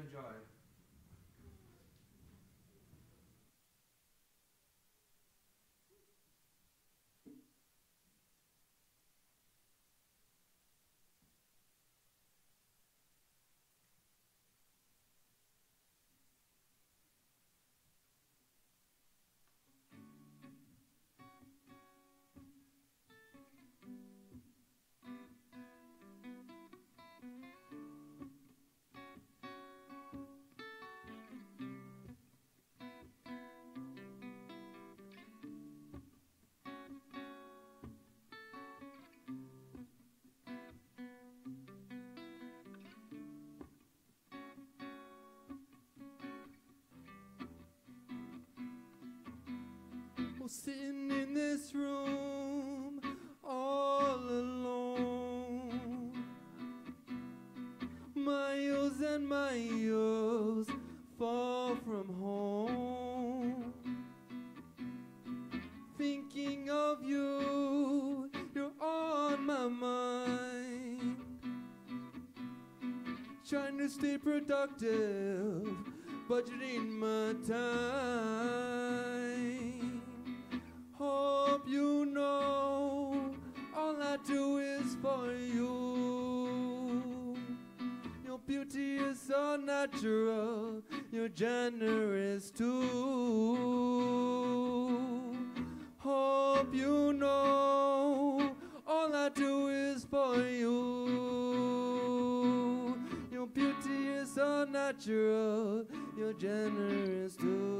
Hope sitting in this room all alone, miles and miles far from home. Thinking of you, you're on my mind. Trying to stay productive, budgeting my time. Natural, you're generous too.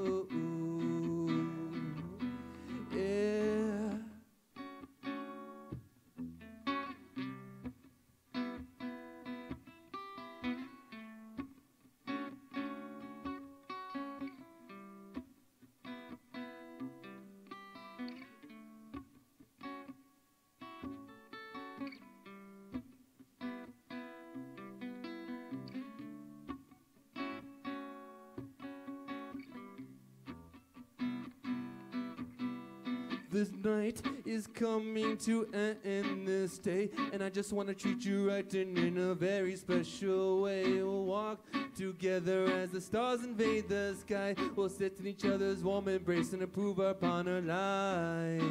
Is coming to an end this day, and I just want to treat you right and in a very special way. We'll walk together as the stars invade the sky. We'll sit in each other's warm embrace and improve upon our lives.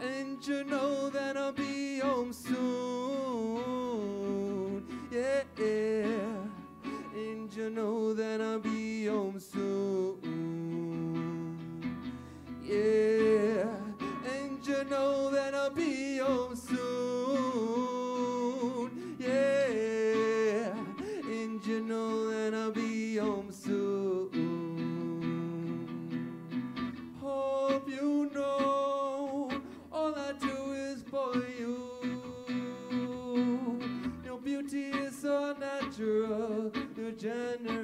And you know that I'll be home soon. Yeah, yeah. And you know that I'll be you're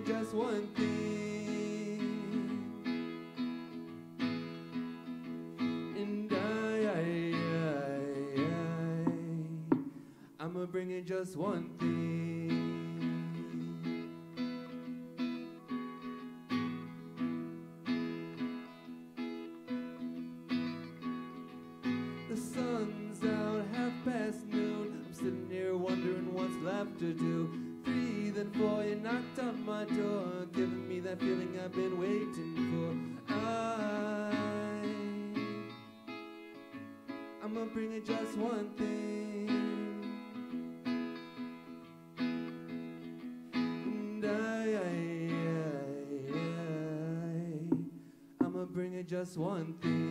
just one thing. And I, I, I, I'ma bring in just one thing. The sun's that feeling I've been waiting for. I, I'ma bring it just one thing. And I, I, I, I'ma bring it just one thing.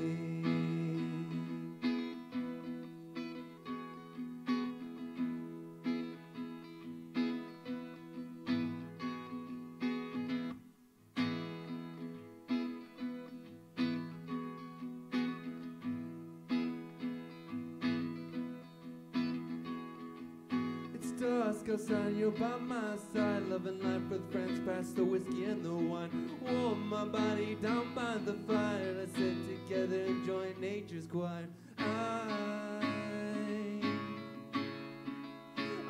By my side, loving life with friends, past the whiskey and the wine. Warm my body down by the fire. Let's sit together, enjoy nature's quiet. I,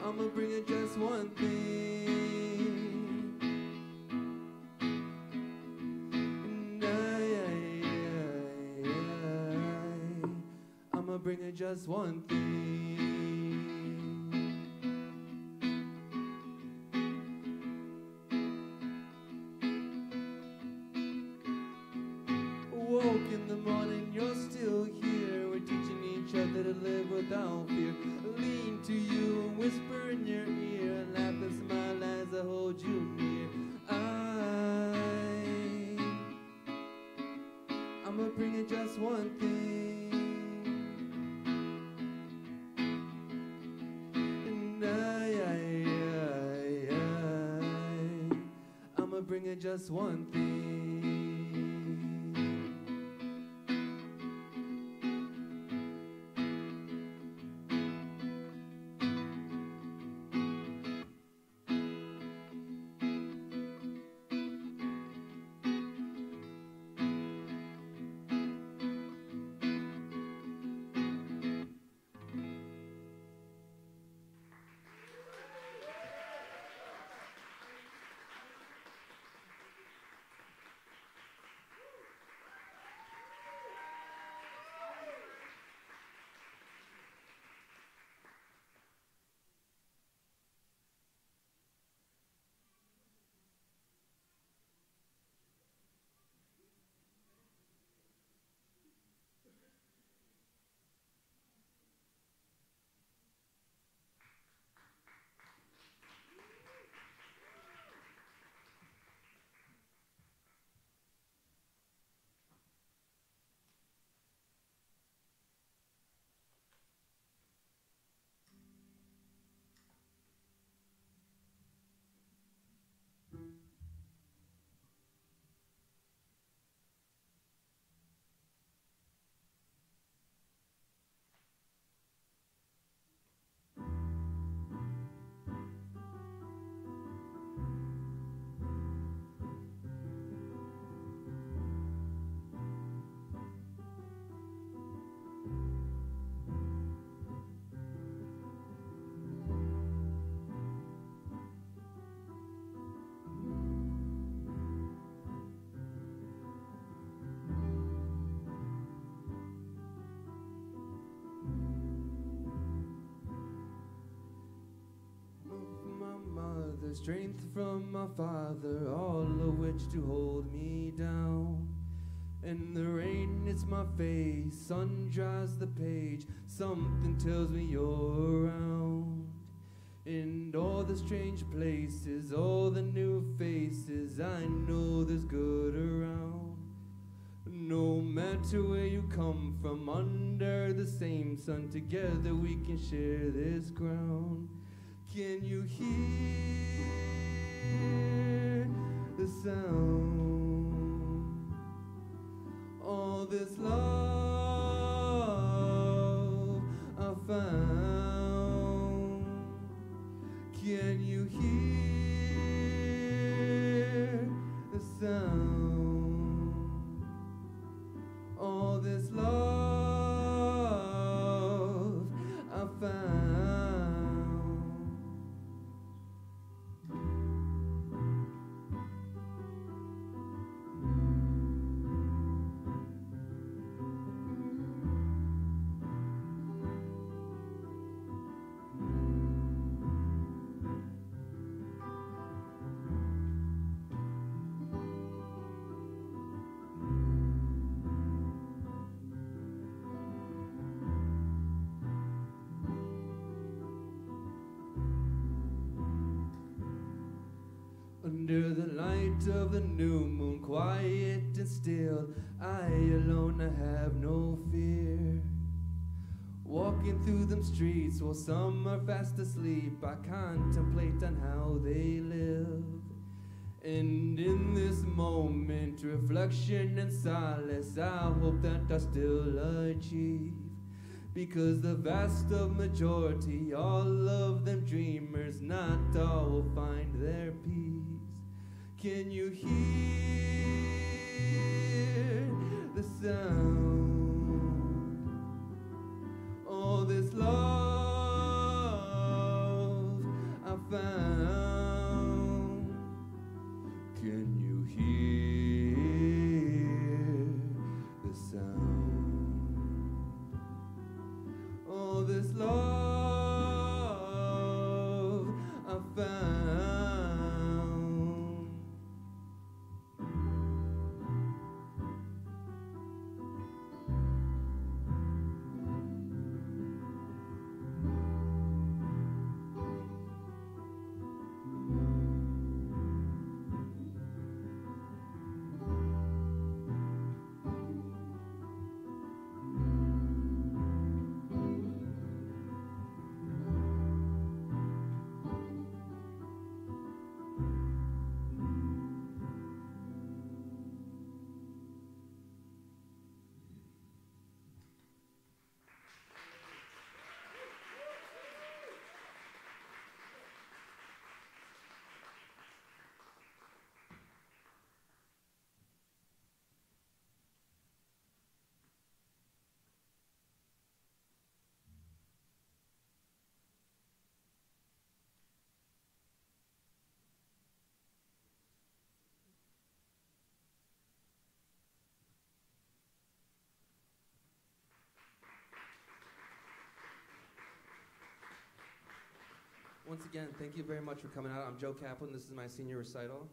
I'ma bring it just one thing. I, I'ma bring it just one thing. Other to live without fear. Lean to you and whisper in your ear, and laugh and smile as I hold you near. I, I'ma bring it just one thing. And I, I, I, I, I'ma bring it just one thing. Strength from my father, all of which to hold me down. And the rain hits my face, sun dries the page, something tells me you're around. In all the strange places, all the new faces, I know there's good around. No matter where you come from, under the same sun, together we can share this ground. Can you hear the sound? All this love I found. Light of the new moon, quiet and still. I alone, I have no fear. Walking through them streets while some are fast asleep, I contemplate on how they live. And in this moment, reflection and solace, I hope that I still achieve. Because the vast of majority, all of them dreamers, not all will find their peace. Can you hear the sound? Once again, thank you very much for coming out. I'm Joe Kaplan. This is my senior recital.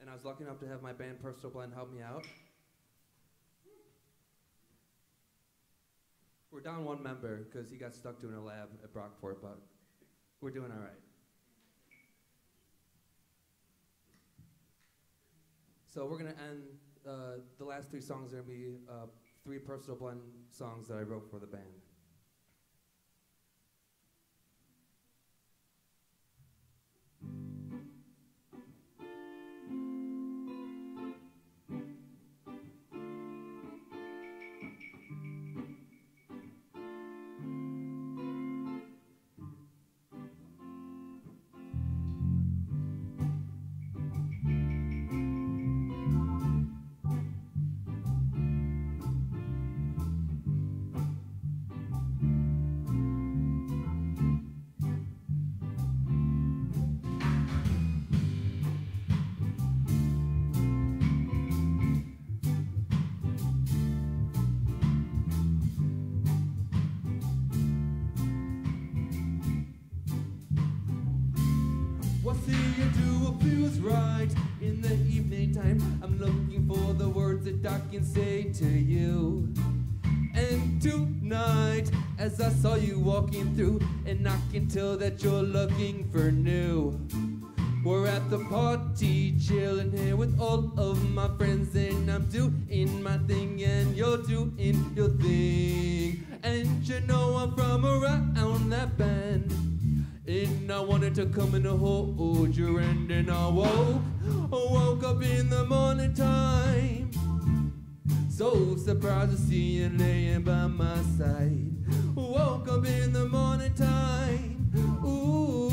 And I was lucky enough to have my band Personal Blend help me out. We're down one member because he got stuck doing a lab at Brockport, but we're doing all right. So we're gonna end. Uh, the last three songs are gonna be uh, three Personal Blend songs that I wrote for the band. I saw you walking through, and I can tell that you're looking for new. We're at the party, chilling here with all of my friends, and I'm doing my thing, and you're doing your thing. And you know I'm from around that bend. And I wanted to come and hold your hand, and I woke, woke up in the morning time. So surprised to see you laying by my side. Woke up in the morning time. Ooh,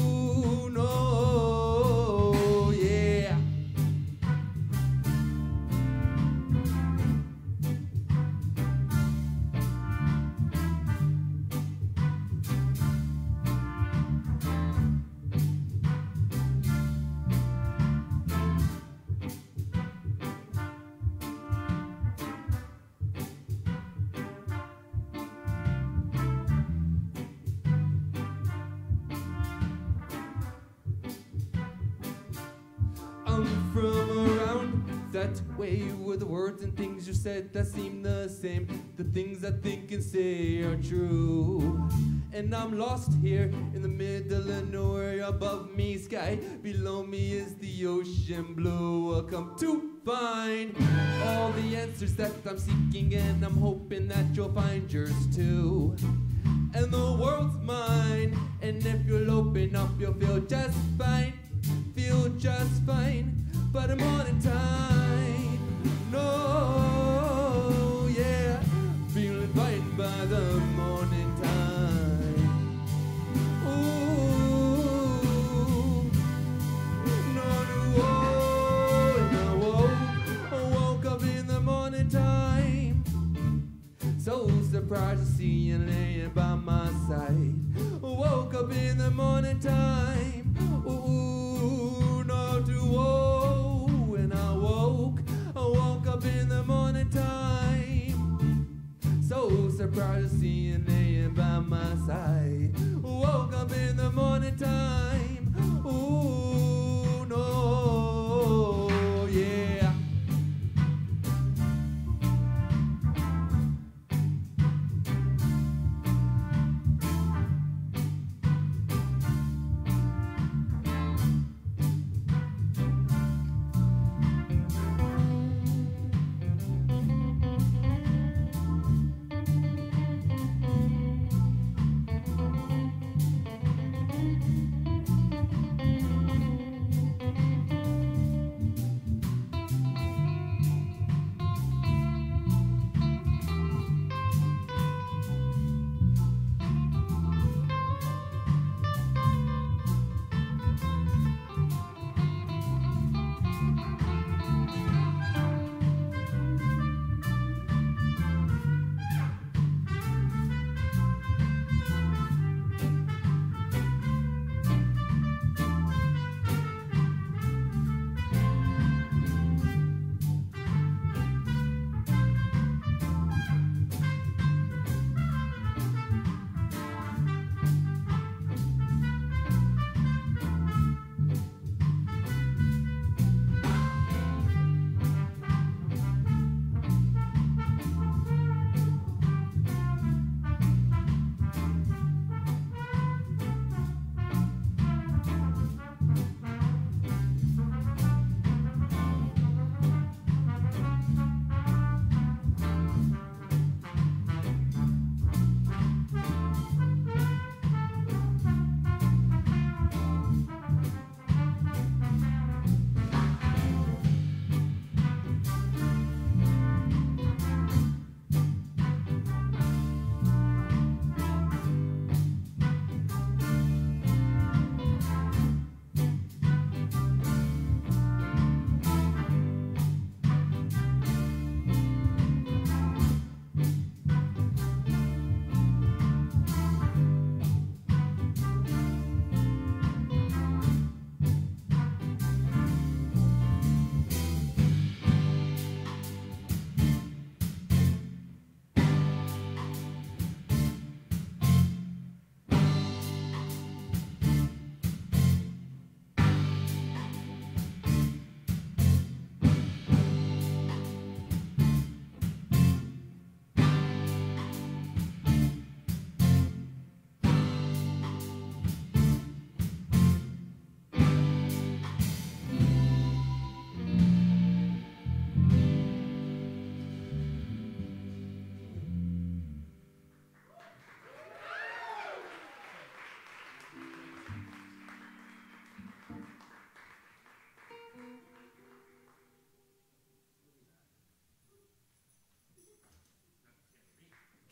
words and things you said that seem the same. The things I think and say are true. And I'm lost here in the middle of nowhere above me sky. Below me is the ocean blue. I'll come to find all the answers that I'm seeking, and I'm hoping that you'll find yours too. And the world's mine, and if you'll open up, you'll feel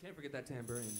Can't forget that tambourine.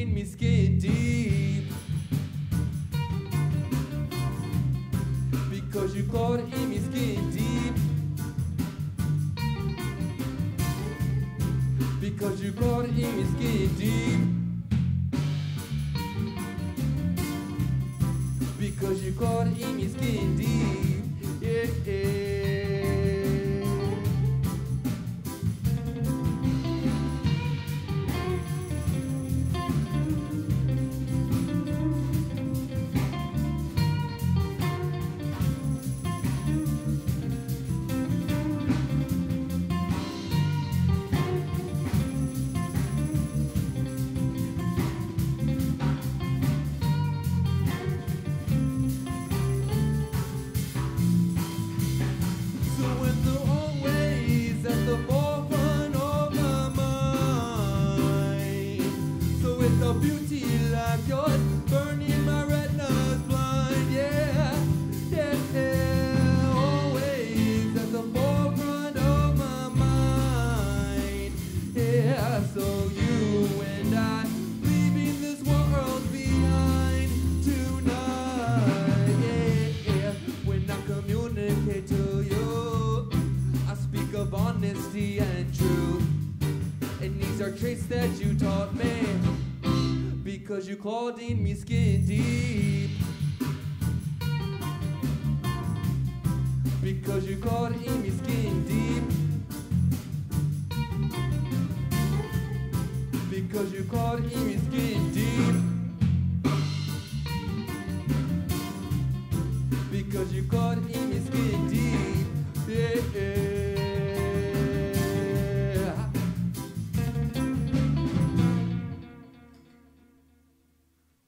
seen because you Claudine Miskin.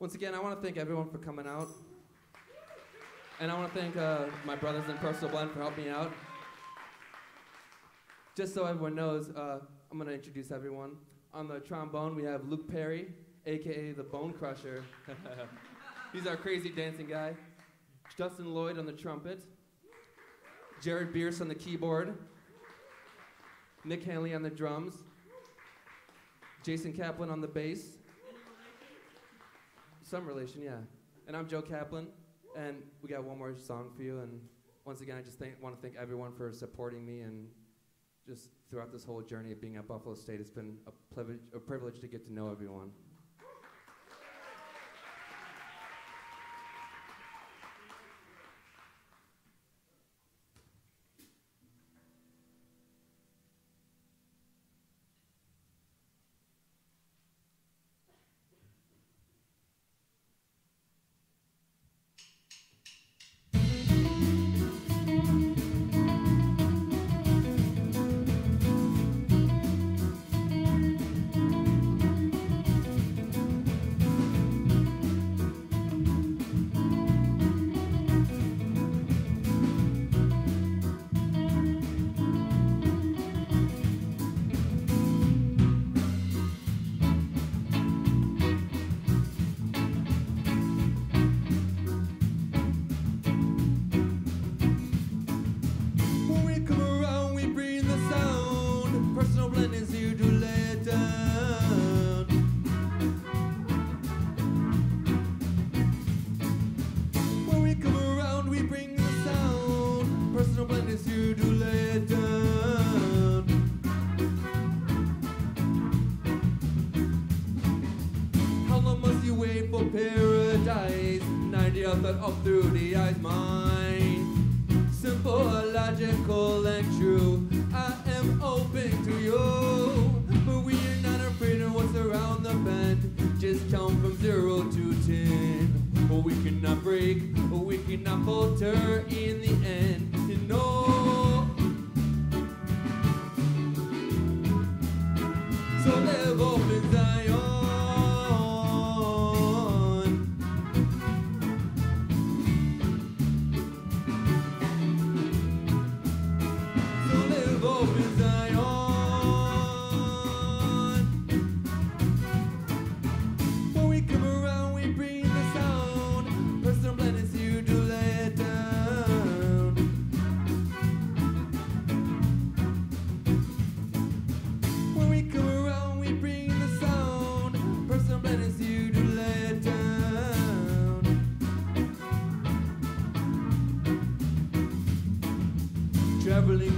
Once again, I want to thank everyone for coming out. And I want to thank uh, my brothers in Personal Blend for helping me out. Just so everyone knows, uh, I'm going to introduce everyone. On the trombone, we have Luke Perry, aka the Bone Crusher. He's our crazy dancing guy. Justin Lloyd on the trumpet. Jared Bierce on the keyboard. Nick Hanley on the drums. Jason Kaplan on the bass. Some relation, yeah. And I'm Joe Kaplan, and we got one more song for you. And once again, I just want to thank everyone for supporting me and just throughout this whole journey of being at Buffalo State. It's been a privilege, a privilege to get to know everyone.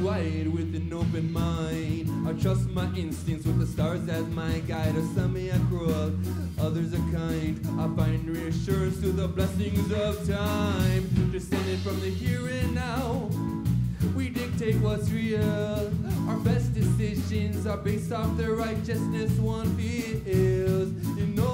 Wide with an open mind. I trust my instincts with the stars as my guide. Or some may are cruel, others are kind. I find reassurance through the blessings of time. Descended from the here and now. We dictate what's real. Our best decisions are based off the righteousness one feels. You know.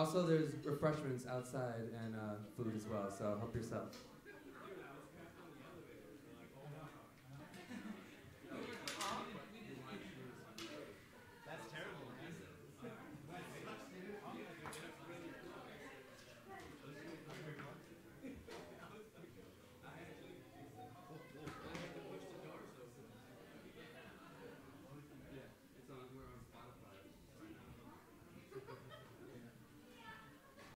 Also, there's refreshments outside and uh, food as well, so help yourself.